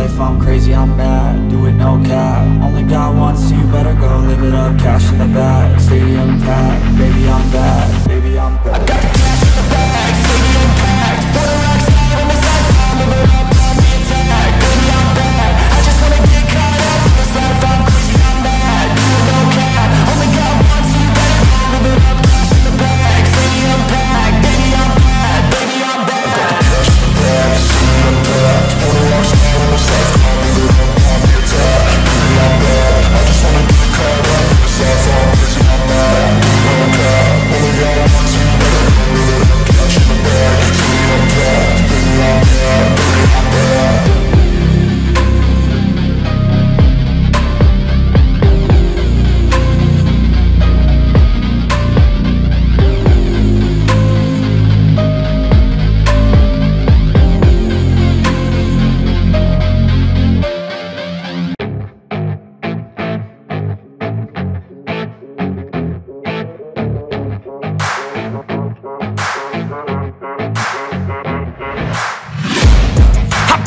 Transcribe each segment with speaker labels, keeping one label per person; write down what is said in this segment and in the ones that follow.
Speaker 1: life I'm crazy, I'm mad, do it no cap. Only God wants you, better go live it up Cash in the bag, stadium packed Baby, I'm bad,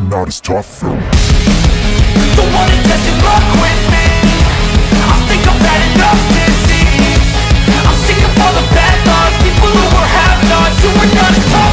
Speaker 2: not as tough. Though
Speaker 1: Don't wanna test your luck with me. I think I've had enough disease. I'm sick of all the bad thoughts. People who are have-nots Who are not as tough